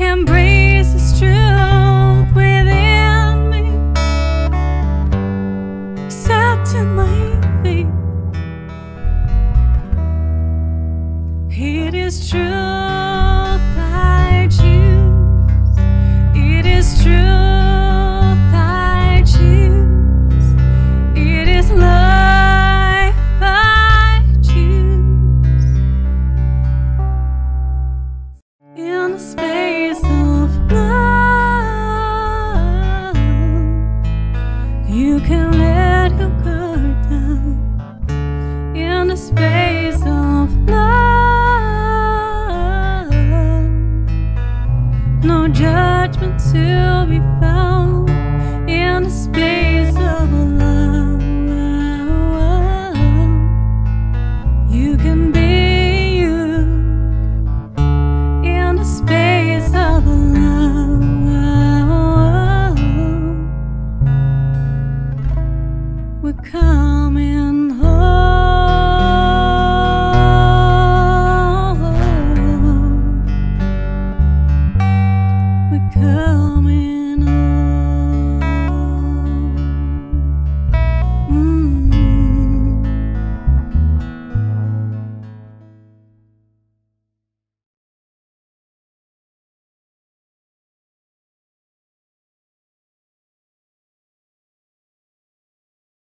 embrace the truth within me. Accepting my fate It is true. No judgment to be found. In the space of love, you can be you in the space of love. We're coming